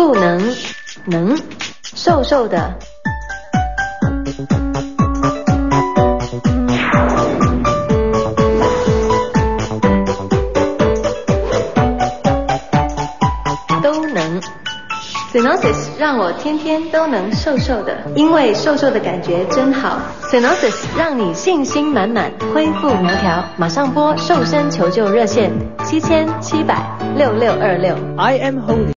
不能能瘦瘦的。都能 s y n o s i s 让我天天都能瘦瘦的，因为瘦瘦的感觉真好。s y n o s i s 让你信心满满，恢复苗条，马上拨瘦身求救热线七千七百六六二六。I am holy。